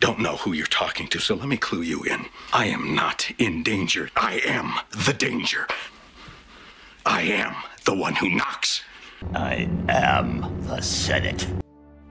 don't know who you're talking to, so let me clue you in. I am not in danger. I am the danger. I am the one who knocks. I am the Senate.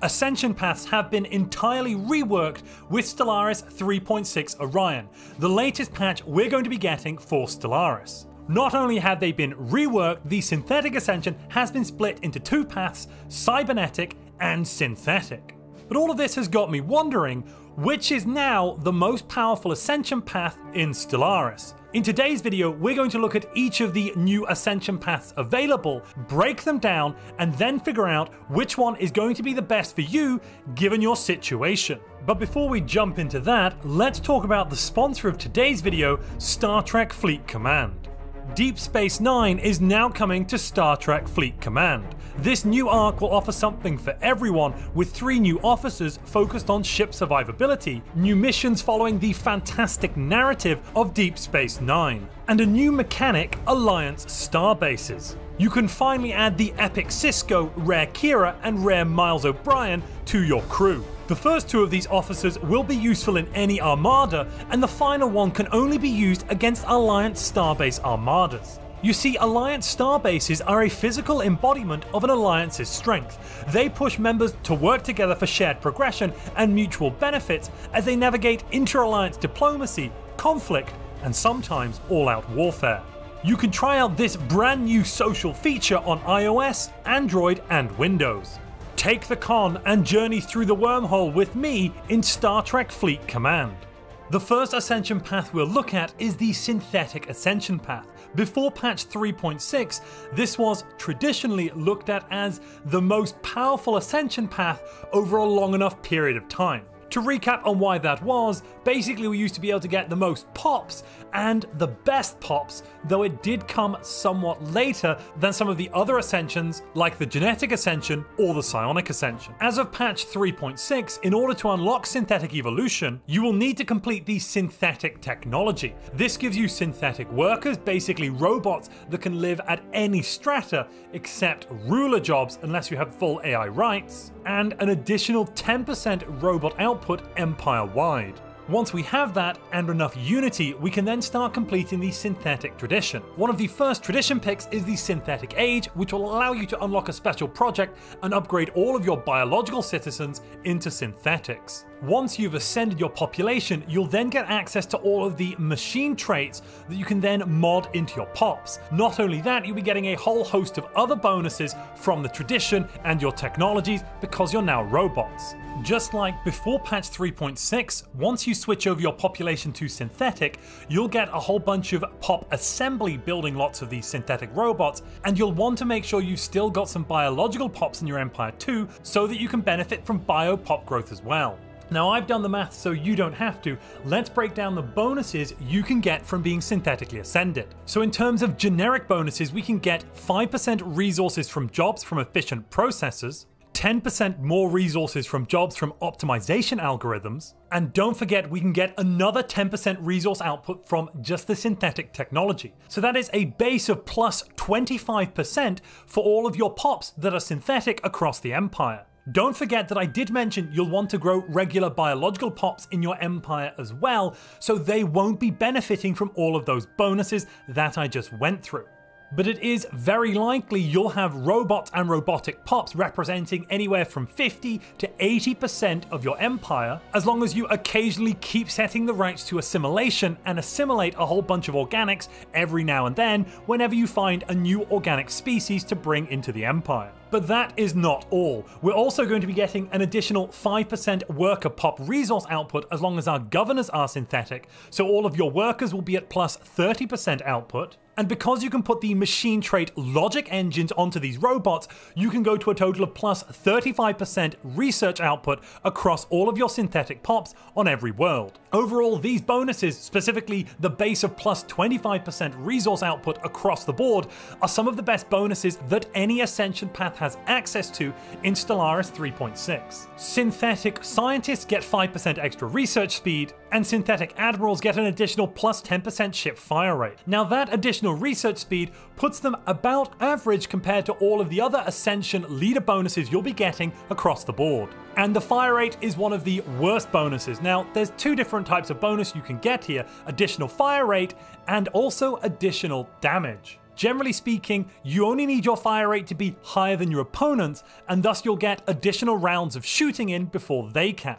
Ascension paths have been entirely reworked with Stellaris 3.6 Orion, the latest patch we're going to be getting for Stellaris. Not only have they been reworked, the synthetic ascension has been split into two paths, cybernetic and synthetic. But all of this has got me wondering, which is now the most powerful ascension path in Stellaris? In today's video, we're going to look at each of the new ascension paths available, break them down, and then figure out which one is going to be the best for you given your situation. But before we jump into that, let's talk about the sponsor of today's video, Star Trek Fleet Command. Deep Space Nine is now coming to Star Trek Fleet Command. This new arc will offer something for everyone, with three new officers focused on ship survivability, new missions following the fantastic narrative of Deep Space Nine, and a new mechanic, Alliance Star Bases. You can finally add the epic Sisko, rare Kira, and rare Miles O'Brien to your crew. The first two of these officers will be useful in any armada, and the final one can only be used against Alliance Starbase armadas. You see, Alliance starbases are a physical embodiment of an alliance's strength. They push members to work together for shared progression and mutual benefits as they navigate inter alliance diplomacy, conflict, and sometimes all out warfare. You can try out this brand new social feature on iOS, Android, and Windows. Take the con and journey through the wormhole with me in Star Trek Fleet Command. The first ascension path we'll look at is the synthetic ascension path. Before patch 3.6, this was traditionally looked at as the most powerful ascension path over a long enough period of time. To recap on why that was, basically we used to be able to get the most pops and the best pops, though it did come somewhat later than some of the other ascensions like the genetic ascension or the psionic ascension. As of patch 3.6, in order to unlock synthetic evolution, you will need to complete the synthetic technology. This gives you synthetic workers, basically robots that can live at any strata except ruler jobs unless you have full AI rights, and an additional 10% robot output empire wide. Once we have that and enough unity, we can then start completing the synthetic tradition. One of the first tradition picks is the synthetic age, which will allow you to unlock a special project and upgrade all of your biological citizens into synthetics. Once you've ascended your population, you'll then get access to all of the machine traits that you can then mod into your pops. Not only that, you'll be getting a whole host of other bonuses from the tradition and your technologies because you're now robots. Just like before patch 3.6, once you switch over your population to synthetic, you'll get a whole bunch of pop assembly building lots of these synthetic robots, and you'll want to make sure you've still got some biological pops in your Empire too, so that you can benefit from bio pop growth as well. Now I've done the math so you don't have to, let's break down the bonuses you can get from being synthetically ascended. So in terms of generic bonuses, we can get 5% resources from jobs from efficient processors, 10% more resources from jobs from optimization algorithms, and don't forget we can get another 10% resource output from just the synthetic technology. So that is a base of plus 25% for all of your pops that are synthetic across the empire. Don't forget that I did mention you'll want to grow regular biological pops in your empire as well, so they won't be benefiting from all of those bonuses that I just went through but it is very likely you'll have robots and robotic pops representing anywhere from 50 to 80% of your empire, as long as you occasionally keep setting the rights to assimilation and assimilate a whole bunch of organics every now and then whenever you find a new organic species to bring into the empire. But that is not all. We're also going to be getting an additional 5% worker pop resource output as long as our governors are synthetic, so all of your workers will be at plus 30% output. And because you can put the machine trait logic engines onto these robots, you can go to a total of plus 35% research output across all of your synthetic pops on every world. Overall, these bonuses, specifically the base of plus 25% resource output across the board, are some of the best bonuses that any Ascension path Path has access to in Stellaris 3.6. Synthetic scientists get 5% extra research speed, and synthetic admirals get an additional plus 10% ship fire rate. Now that additional research speed puts them about average compared to all of the other Ascension leader bonuses you'll be getting across the board. And the fire rate is one of the worst bonuses. Now, there's two different types of bonus you can get here, additional fire rate and also additional damage. Generally speaking, you only need your fire rate to be higher than your opponent's, and thus you'll get additional rounds of shooting in before they can.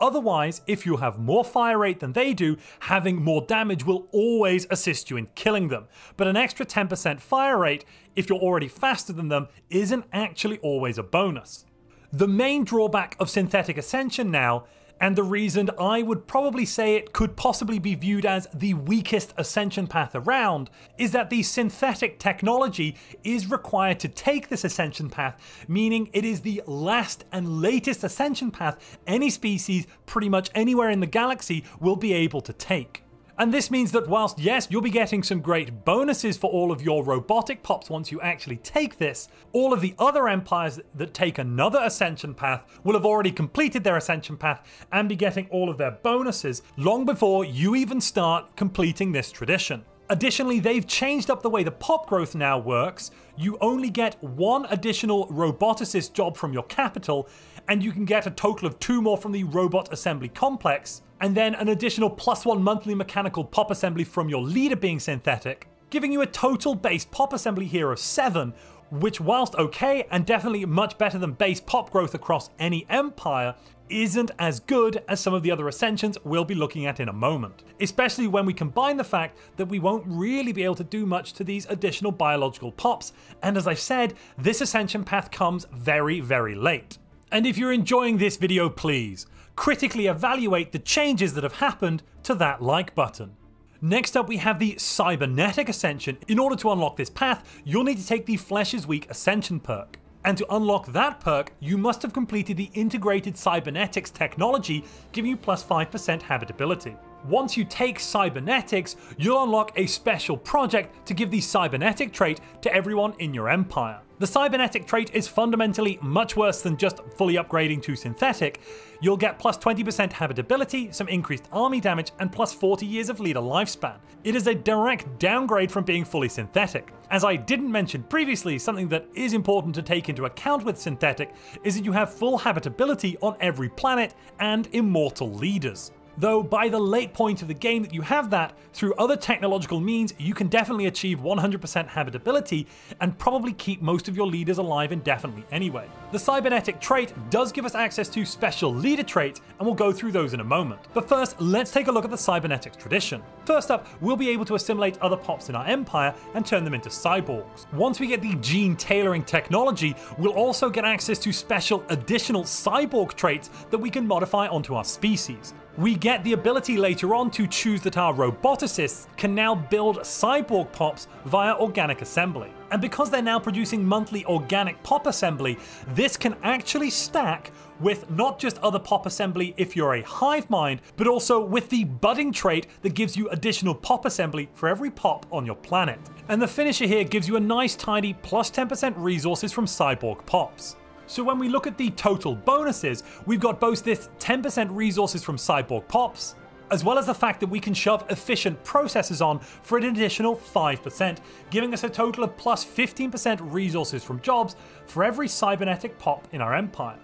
Otherwise, if you have more fire rate than they do, having more damage will always assist you in killing them. But an extra 10% fire rate, if you're already faster than them, isn't actually always a bonus. The main drawback of Synthetic Ascension now and the reason I would probably say it could possibly be viewed as the weakest ascension path around is that the synthetic technology is required to take this ascension path, meaning it is the last and latest ascension path any species pretty much anywhere in the galaxy will be able to take. And this means that whilst yes, you'll be getting some great bonuses for all of your robotic pops once you actually take this, all of the other empires that take another ascension path will have already completed their ascension path and be getting all of their bonuses long before you even start completing this tradition. Additionally, they've changed up the way the pop growth now works. You only get one additional roboticist job from your capital, and you can get a total of two more from the robot assembly complex and then an additional plus one monthly mechanical pop assembly from your leader being synthetic, giving you a total base pop assembly here of 7, which whilst okay and definitely much better than base pop growth across any empire, isn't as good as some of the other ascensions we'll be looking at in a moment. Especially when we combine the fact that we won't really be able to do much to these additional biological pops, and as I said, this ascension path comes very, very late. And if you're enjoying this video, please critically evaluate the changes that have happened to that like button. Next up we have the Cybernetic Ascension. In order to unlock this path, you'll need to take the Flesh is Weak Ascension perk. And to unlock that perk, you must have completed the integrated cybernetics technology, giving you plus 5% habitability. Once you take cybernetics, you'll unlock a special project to give the cybernetic trait to everyone in your empire. The cybernetic trait is fundamentally much worse than just fully upgrading to synthetic. You'll get plus 20% habitability, some increased army damage, and plus 40 years of leader lifespan. It is a direct downgrade from being fully synthetic. As I didn't mention previously, something that is important to take into account with synthetic is that you have full habitability on every planet and immortal leaders. Though by the late point of the game that you have that, through other technological means, you can definitely achieve 100% habitability and probably keep most of your leaders alive indefinitely anyway. The cybernetic trait does give us access to special leader traits, and we'll go through those in a moment. But first, let's take a look at the cybernetics tradition. First up, we'll be able to assimilate other pops in our empire and turn them into cyborgs. Once we get the gene tailoring technology, we'll also get access to special additional cyborg traits that we can modify onto our species. We get the ability later on to choose that our roboticists can now build cyborg pops via organic assembly. And because they're now producing monthly organic pop assembly, this can actually stack with not just other pop assembly if you're a hive mind, but also with the budding trait that gives you additional pop assembly for every pop on your planet. And the finisher here gives you a nice tidy plus 10% resources from cyborg pops. So when we look at the total bonuses, we've got both this 10% resources from Cyborg Pops, as well as the fact that we can shove efficient processors on for an additional 5%, giving us a total of plus 15% resources from jobs for every cybernetic pop in our empire.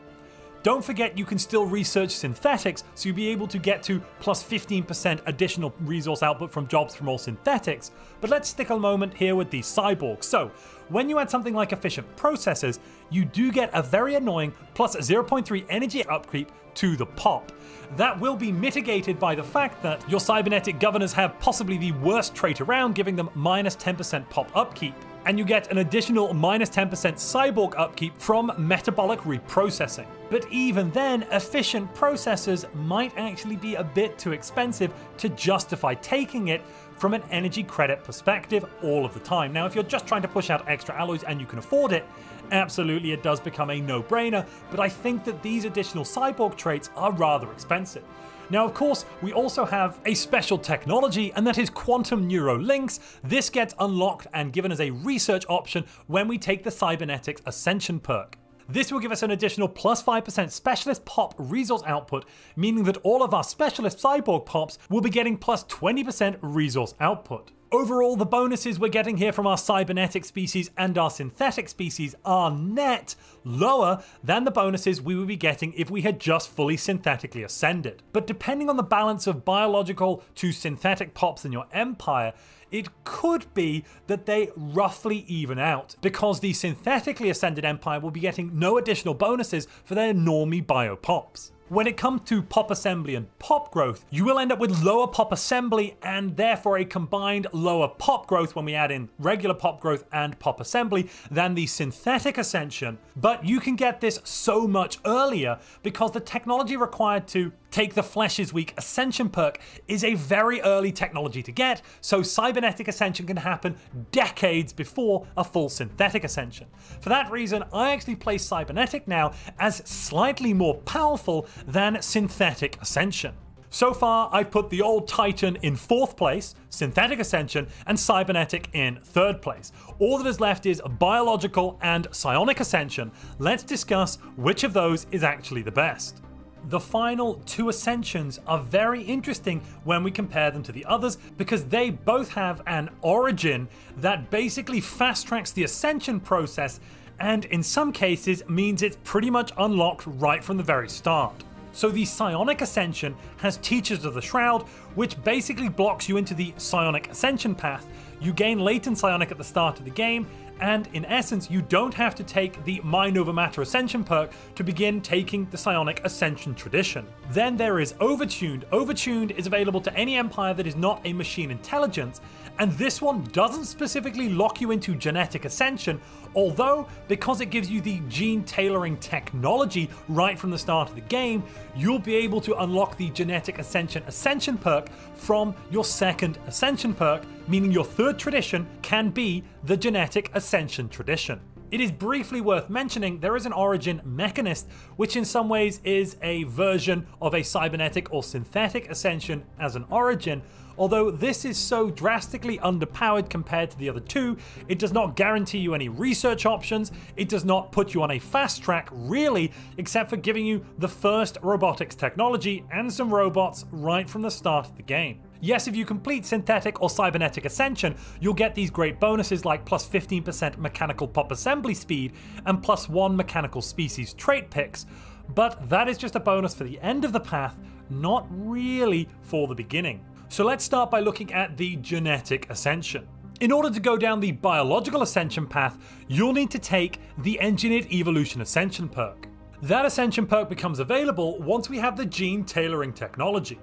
Don't forget you can still research synthetics, so you'll be able to get to plus 15% additional resource output from jobs from all synthetics, but let's stick a moment here with these cyborgs. So, when you add something like efficient processors, you do get a very annoying plus 0.3 energy upkeep to the pop. That will be mitigated by the fact that your cybernetic governors have possibly the worst trait around, giving them minus 10% pop upkeep and you get an additional minus 10% cyborg upkeep from metabolic reprocessing. But even then, efficient processors might actually be a bit too expensive to justify taking it from an energy credit perspective all of the time. Now, if you're just trying to push out extra alloys and you can afford it, absolutely it does become a no-brainer, but I think that these additional cyborg traits are rather expensive. Now, of course, we also have a special technology, and that is quantum neurolinks. This gets unlocked and given as a research option when we take the Cybernetics Ascension perk. This will give us an additional plus 5% specialist pop resource output, meaning that all of our specialist cyborg pops will be getting plus 20% resource output. Overall, the bonuses we're getting here from our cybernetic species and our synthetic species are net lower than the bonuses we would be getting if we had just fully synthetically ascended. But depending on the balance of biological to synthetic pops in your empire, it could be that they roughly even out, because the synthetically ascended empire will be getting no additional bonuses for their normie biopops. When it comes to pop assembly and pop growth, you will end up with lower pop assembly and therefore a combined lower pop growth when we add in regular pop growth and pop assembly than the synthetic ascension. But you can get this so much earlier because the technology required to Take the Flesh is Weak Ascension perk is a very early technology to get, so cybernetic ascension can happen decades before a full synthetic ascension. For that reason, I actually place cybernetic now as slightly more powerful than synthetic ascension. So far, I've put the old Titan in fourth place, Synthetic Ascension, and Cybernetic in third place. All that is left is Biological and Psionic Ascension. Let's discuss which of those is actually the best. The final two ascensions are very interesting when we compare them to the others because they both have an origin that basically fast tracks the ascension process and in some cases means it's pretty much unlocked right from the very start. So the Psionic Ascension has Teachers of the Shroud, which basically blocks you into the Psionic Ascension path. You gain Latent Psionic at the start of the game, and in essence, you don't have to take the Mind Over Matter Ascension perk to begin taking the Psionic Ascension tradition. Then there is Overtuned. Overtuned is available to any empire that is not a machine intelligence, and this one doesn't specifically lock you into genetic ascension, although because it gives you the gene tailoring technology right from the start of the game, you'll be able to unlock the genetic ascension ascension perk from your second ascension perk, meaning your third tradition can be the genetic ascension tradition. It is briefly worth mentioning there is an origin mechanist, which in some ways is a version of a cybernetic or synthetic ascension as an origin, Although this is so drastically underpowered compared to the other two, it does not guarantee you any research options, it does not put you on a fast track really, except for giving you the first robotics technology and some robots right from the start of the game. Yes, if you complete Synthetic or Cybernetic Ascension, you'll get these great bonuses like plus 15% mechanical pop assembly speed and plus 1 mechanical species trait picks, but that is just a bonus for the end of the path, not really for the beginning. So let's start by looking at the genetic ascension. In order to go down the biological ascension path, you'll need to take the Engineered Evolution Ascension perk. That ascension perk becomes available once we have the gene tailoring technology.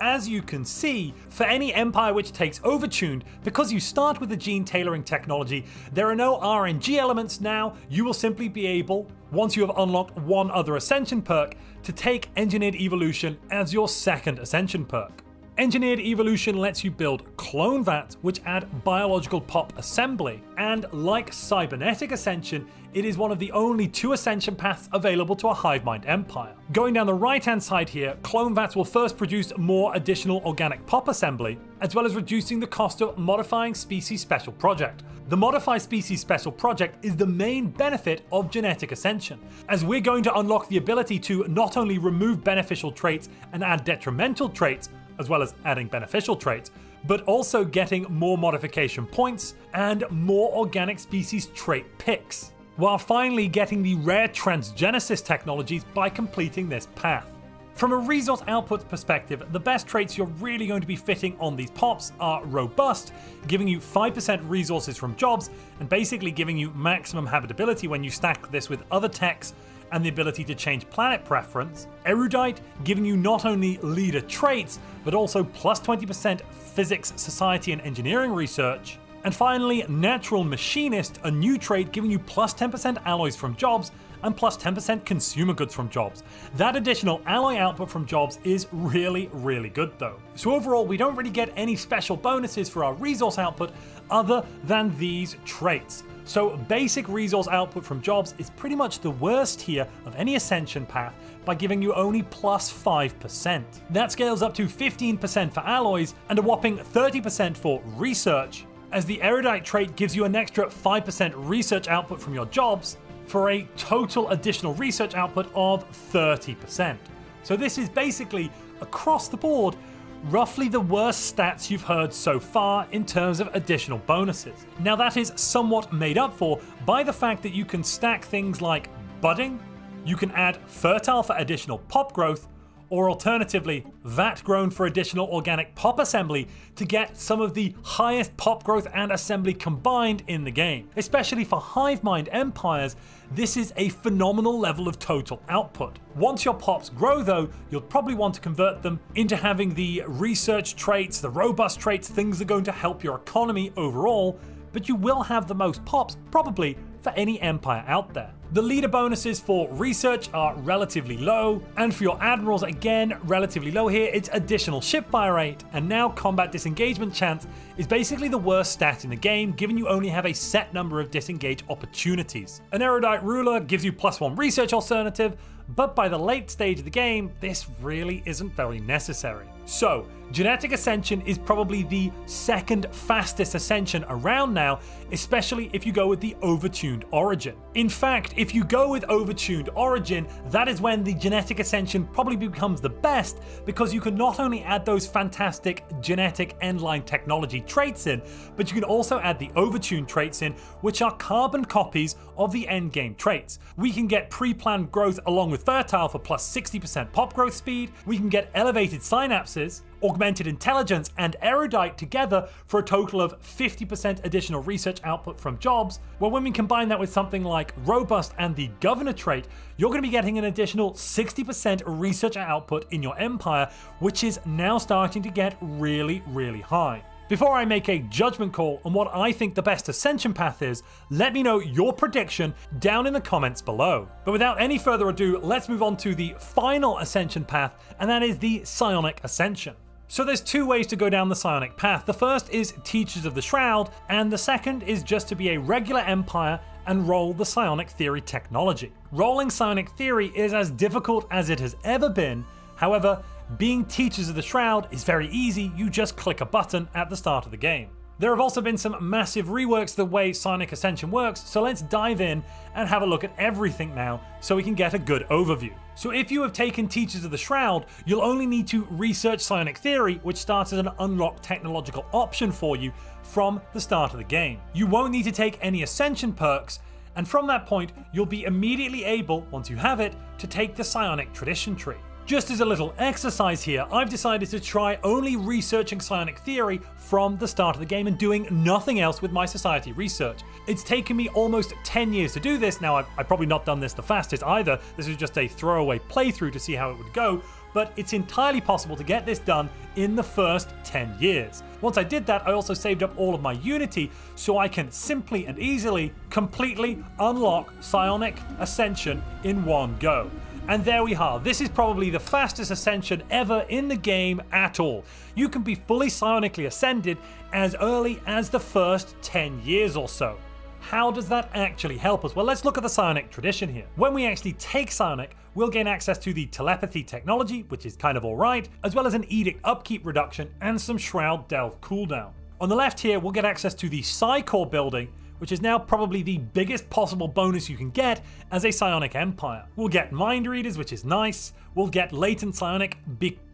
As you can see, for any empire which takes Overtuned, because you start with the gene tailoring technology, there are no RNG elements now, you will simply be able, once you have unlocked one other ascension perk, to take Engineered Evolution as your second ascension perk. Engineered Evolution lets you build clone vats which add biological pop assembly, and like Cybernetic Ascension, it is one of the only two ascension paths available to a Hivemind Empire. Going down the right hand side here, clone vats will first produce more additional organic pop assembly, as well as reducing the cost of modifying species special project. The Modify Species Special project is the main benefit of Genetic Ascension, as we're going to unlock the ability to not only remove beneficial traits and add detrimental traits, as well as adding beneficial traits, but also getting more modification points and more organic species trait picks, while finally getting the rare transgenesis technologies by completing this path. From a resource output perspective, the best traits you're really going to be fitting on these pops are Robust, giving you 5% resources from jobs, and basically giving you maximum habitability when you stack this with other techs and the ability to change planet preference. Erudite, giving you not only leader traits, but also plus 20% physics, society, and engineering research. And finally, Natural Machinist, a new trait giving you plus 10% alloys from jobs and plus 10% consumer goods from jobs. That additional alloy output from jobs is really, really good though. So overall, we don't really get any special bonuses for our resource output other than these traits. So basic resource output from jobs is pretty much the worst here of any ascension path by giving you only plus 5%. That scales up to 15% for alloys and a whopping 30% for research, as the erudite trait gives you an extra 5% research output from your jobs for a total additional research output of 30%. So this is basically across the board roughly the worst stats you've heard so far in terms of additional bonuses. Now that is somewhat made up for by the fact that you can stack things like budding, you can add fertile for additional pop growth, or alternatively, vat grown for additional organic pop assembly to get some of the highest pop growth and assembly combined in the game. Especially for hive mind empires, this is a phenomenal level of total output. Once your pops grow though, you'll probably want to convert them into having the research traits, the robust traits, things that are going to help your economy overall, but you will have the most pops probably for any empire out there. The leader bonuses for research are relatively low, and for your admirals again, relatively low here, it's additional ship fire rate, and now combat disengagement chance is basically the worst stat in the game, given you only have a set number of disengage opportunities. An erudite ruler gives you plus one research alternative, but by the late stage of the game, this really isn't very necessary. So, Genetic Ascension is probably the second fastest ascension around now, especially if you go with the overtuned Origin. In fact, if you go with overtuned Origin, that is when the Genetic Ascension probably becomes the best because you can not only add those fantastic genetic endline technology traits in, but you can also add the overtuned traits in, which are carbon copies of the endgame traits. We can get pre-planned growth along with Fertile for plus 60% pop growth speed, we can get elevated synapses, augmented intelligence, and erudite together for a total of 50% additional research output from jobs. When we combine that with something like robust and the governor trait, you're going to be getting an additional 60% research output in your empire, which is now starting to get really, really high. Before I make a judgment call on what I think the best ascension path is, let me know your prediction down in the comments below. But without any further ado, let's move on to the final ascension path, and that is the Psionic Ascension. So there's two ways to go down the psionic path. The first is Teachers of the Shroud, and the second is just to be a regular empire and roll the psionic theory technology. Rolling psionic theory is as difficult as it has ever been, however, being Teachers of the Shroud is very easy, you just click a button at the start of the game. There have also been some massive reworks the way Psionic Ascension works, so let's dive in and have a look at everything now so we can get a good overview. So if you have taken Teachers of the Shroud, you'll only need to research Psionic Theory, which starts as an unlocked technological option for you from the start of the game. You won't need to take any Ascension perks, and from that point, you'll be immediately able, once you have it, to take the Psionic Tradition Tree. Just as a little exercise here, I've decided to try only researching psionic theory from the start of the game and doing nothing else with my society research. It's taken me almost 10 years to do this. Now, I've, I've probably not done this the fastest either. This is just a throwaway playthrough to see how it would go, but it's entirely possible to get this done in the first 10 years. Once I did that, I also saved up all of my Unity so I can simply and easily completely unlock Psionic Ascension in one go. And there we are. This is probably the fastest ascension ever in the game at all. You can be fully psionically ascended as early as the first 10 years or so. How does that actually help us? Well, let's look at the psionic tradition here. When we actually take psionic, we'll gain access to the telepathy technology, which is kind of alright, as well as an edict upkeep reduction and some shroud delve cooldown. On the left here, we'll get access to the Psi-Core building, which is now probably the biggest possible bonus you can get as a psionic empire. We'll get mind readers, which is nice. We'll get latent psionic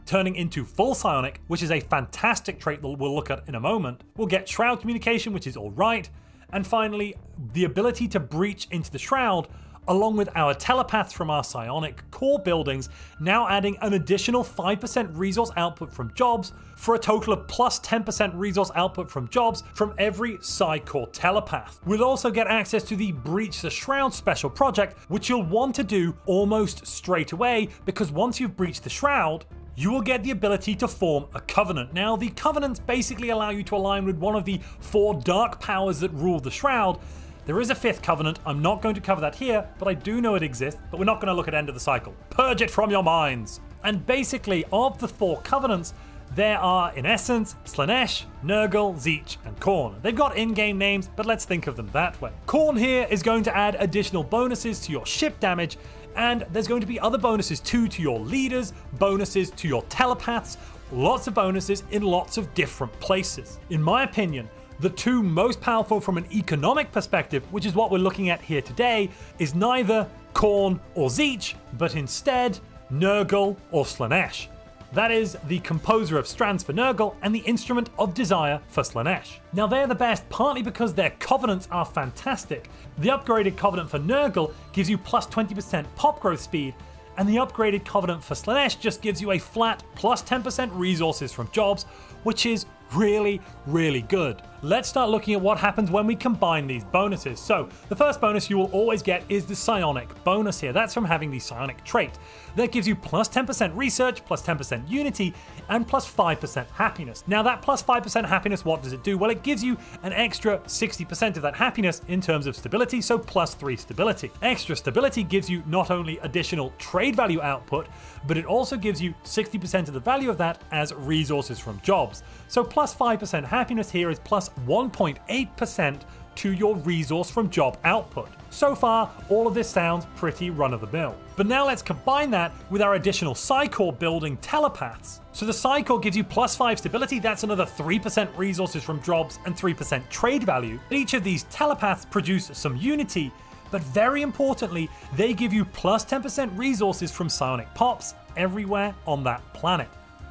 turning into full psionic, which is a fantastic trait that we'll look at in a moment. We'll get shroud communication, which is alright. And finally, the ability to breach into the shroud along with our telepaths from our psionic core buildings, now adding an additional 5% resource output from jobs for a total of plus 10% resource output from jobs from every psi core telepath. We'll also get access to the Breach the Shroud special project, which you'll want to do almost straight away because once you've breached the Shroud, you will get the ability to form a covenant. Now, the covenants basically allow you to align with one of the four dark powers that rule the Shroud, there is a fifth covenant. I'm not going to cover that here, but I do know it exists, but we're not going to look at End of the Cycle. Purge it from your minds. And basically, of the four covenants, there are, in essence, Slaanesh, Nurgle, Tzeentch, and Khorne. They've got in-game names, but let's think of them that way. Khorne here is going to add additional bonuses to your ship damage, and there's going to be other bonuses too to your leaders, bonuses to your telepaths, lots of bonuses in lots of different places. In my opinion, the two most powerful from an economic perspective, which is what we're looking at here today, is neither Khorne or Tzeentch, but instead Nurgle or Slaanesh. That is the composer of strands for Nurgle and the instrument of desire for Slaanesh. Now they're the best partly because their covenants are fantastic. The upgraded covenant for Nurgle gives you plus 20% pop growth speed, and the upgraded covenant for Slaanesh just gives you a flat plus 10% resources from jobs, which is really, really good. Let's start looking at what happens when we combine these bonuses. So, the first bonus you will always get is the psionic bonus here. That's from having the psionic trait. That gives you plus 10% research, plus 10% unity, and plus 5% happiness. Now, that plus 5% happiness, what does it do? Well, it gives you an extra 60% of that happiness in terms of stability, so plus 3 stability. Extra stability gives you not only additional trade value output, but it also gives you 60% of the value of that as resources from jobs. So plus 5% happiness here is plus 1.8% to your resource from job output. So far, all of this sounds pretty run of the mill. But now let's combine that with our additional Psi-Core building telepaths. So the Psi-Core gives you plus 5 stability, that's another 3% resources from jobs and 3% trade value. Each of these telepaths produce some unity, but very importantly, they give you plus 10% resources from psionic pops everywhere on that planet.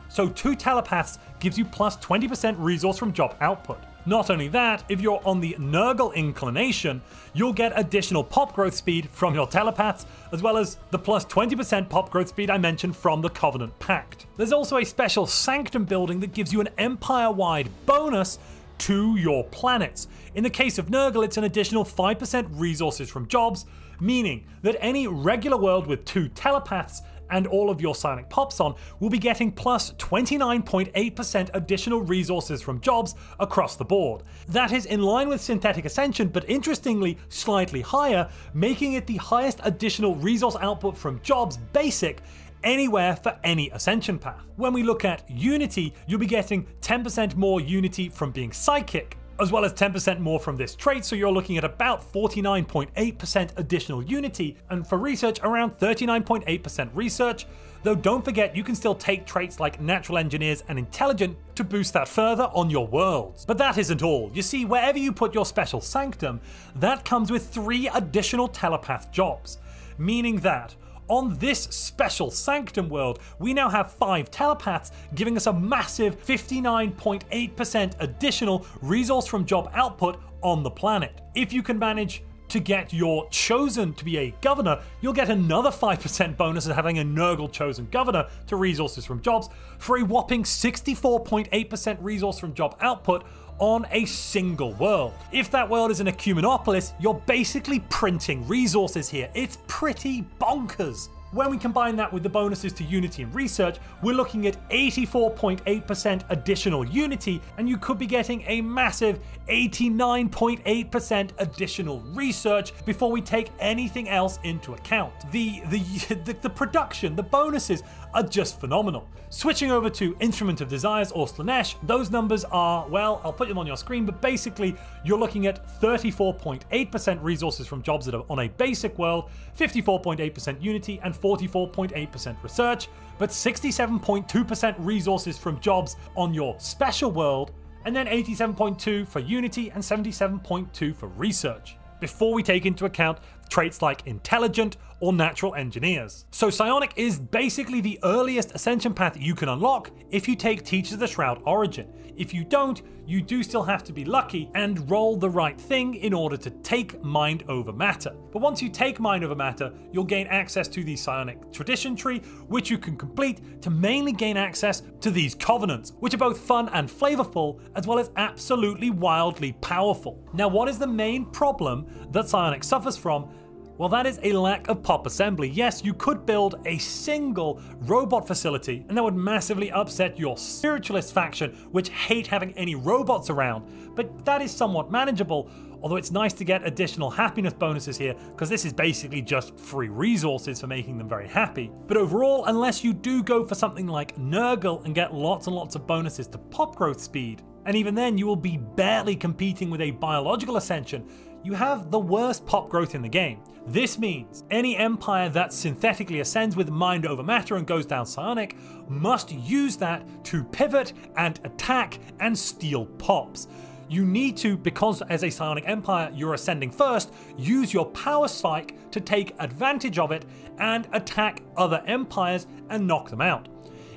So two telepaths gives you plus 20% resource from job output. Not only that, if you're on the Nurgle inclination, you'll get additional pop growth speed from your telepaths, as well as the plus 20% pop growth speed I mentioned from the Covenant Pact. There's also a special Sanctum building that gives you an empire-wide bonus to your planets. In the case of Nurgle, it's an additional 5% resources from jobs, meaning that any regular world with two telepaths and all of your psionic pops on will be getting plus 29.8% additional resources from jobs across the board. That is in line with Synthetic Ascension, but interestingly, slightly higher, making it the highest additional resource output from jobs basic anywhere for any ascension path. When we look at Unity, you'll be getting 10% more Unity from being psychic, as well as 10% more from this trait, so you're looking at about 49.8% additional Unity, and for research, around 39.8% research, though don't forget you can still take traits like Natural Engineers and Intelligent to boost that further on your worlds. But that isn't all. You see, wherever you put your special Sanctum, that comes with three additional telepath jobs, meaning that on this special Sanctum world, we now have five telepaths, giving us a massive 59.8% additional resource from job output on the planet. If you can manage to get your chosen to be a governor, you'll get another 5% bonus of having a Nurgle chosen governor to resources from jobs for a whopping 64.8% resource from job output on a single world. If that world is an Ecumenopolis, you're basically printing resources here. It's pretty bonkers. When we combine that with the bonuses to Unity and Research, we're looking at 84.8% additional Unity, and you could be getting a massive 89.8% additional Research before we take anything else into account. The, the, the, the production, the bonuses are just phenomenal. Switching over to Instrument of Desires or Slaanesh, those numbers are, well, I'll put them on your screen, but basically you're looking at 34.8% resources from jobs that are on a basic world, 54.8% Unity, and 44.8% research, but 67.2% resources from jobs on your special world, and then 87.2 for Unity and 77.2 for research. Before we take into account traits like intelligent or natural engineers. So psionic is basically the earliest ascension path you can unlock if you take Teachers of the Shroud Origin. If you don't, you do still have to be lucky and roll the right thing in order to take Mind over Matter. But once you take Mind over Matter, you'll gain access to the Psionic Tradition Tree, which you can complete to mainly gain access to these Covenants, which are both fun and flavorful, as well as absolutely wildly powerful. Now, what is the main problem that Psionic suffers from? Well, that is a lack of pop assembly. Yes, you could build a single robot facility, and that would massively upset your spiritualist faction, which hate having any robots around, but that is somewhat manageable. although it's nice to get additional happiness bonuses here because this is basically just free resources for making them very happy. But overall, unless you do go for something like Nurgle and get lots and lots of bonuses to pop growth speed, and even then you will be barely competing with a biological ascension, you have the worst pop growth in the game. This means any empire that synthetically ascends with mind over matter and goes down psionic must use that to pivot and attack and steal pops. You need to, because as a psionic empire you're ascending first, use your power spike to take advantage of it and attack other empires and knock them out.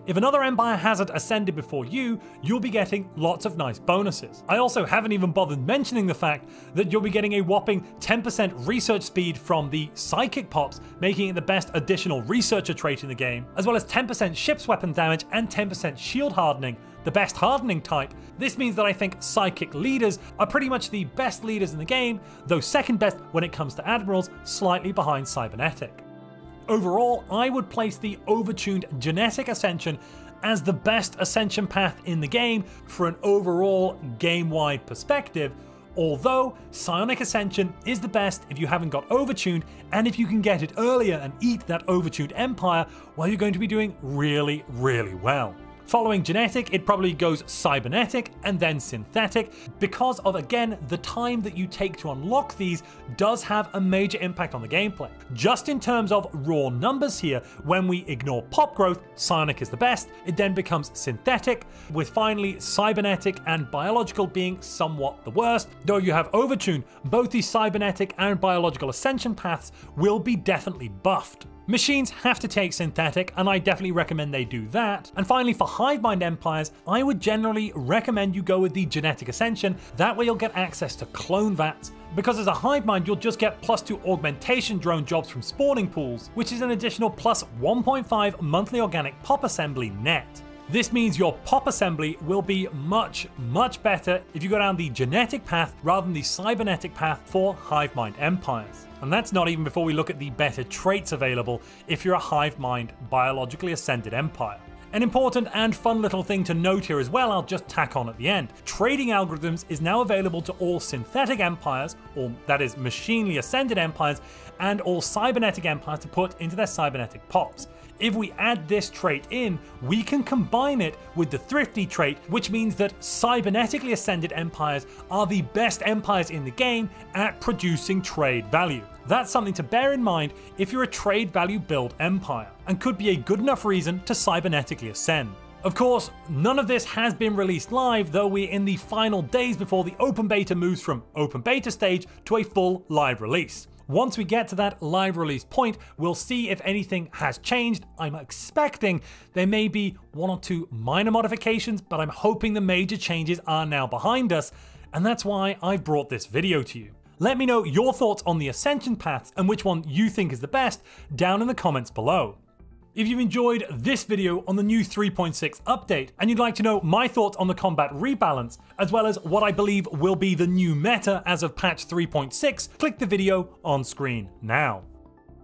If another Empire hasn't ascended before you, you'll be getting lots of nice bonuses. I also haven't even bothered mentioning the fact that you'll be getting a whopping 10% research speed from the Psychic Pops, making it the best additional researcher trait in the game, as well as 10% ship's weapon damage and 10% shield hardening, the best hardening type. This means that I think Psychic leaders are pretty much the best leaders in the game, though second best when it comes to Admirals, slightly behind Cybernetic. Overall, I would place the overtuned Genetic Ascension as the best ascension path in the game for an overall game-wide perspective, although Psionic Ascension is the best if you haven't got overtuned and if you can get it earlier and eat that overtuned empire, well you're going to be doing really, really well. Following genetic, it probably goes cybernetic and then synthetic because of, again, the time that you take to unlock these does have a major impact on the gameplay. Just in terms of raw numbers here, when we ignore pop growth, psionic is the best, it then becomes synthetic, with finally cybernetic and biological being somewhat the worst. Though you have overtune, both the cybernetic and biological ascension paths will be definitely buffed. Machines have to take synthetic, and I definitely recommend they do that. And finally, for Hivemind Empires, I would generally recommend you go with the Genetic Ascension, that way you'll get access to clone vats, because as a Hivemind, you'll just get plus 2 augmentation drone jobs from spawning pools, which is an additional plus 1.5 monthly organic pop assembly net. This means your pop assembly will be much, much better if you go down the genetic path rather than the cybernetic path for hive-mind Empires. And that's not even before we look at the better traits available if you're a hive mind biologically ascended empire. An important and fun little thing to note here as well, I'll just tack on at the end. Trading algorithms is now available to all synthetic empires, or that is machinely ascended empires, and all cybernetic empires to put into their cybernetic pops. If we add this trait in, we can combine it with the thrifty trait, which means that cybernetically ascended empires are the best empires in the game at producing trade value. That's something to bear in mind if you're a trade value build empire, and could be a good enough reason to cybernetically ascend. Of course, none of this has been released live, though we're in the final days before the open beta moves from open beta stage to a full live release. Once we get to that live release point, we'll see if anything has changed. I'm expecting there may be one or two minor modifications, but I'm hoping the major changes are now behind us, and that's why I've brought this video to you. Let me know your thoughts on the Ascension paths and which one you think is the best down in the comments below. If you've enjoyed this video on the new 3.6 update and you'd like to know my thoughts on the combat rebalance, as well as what I believe will be the new meta as of patch 3.6, click the video on screen now.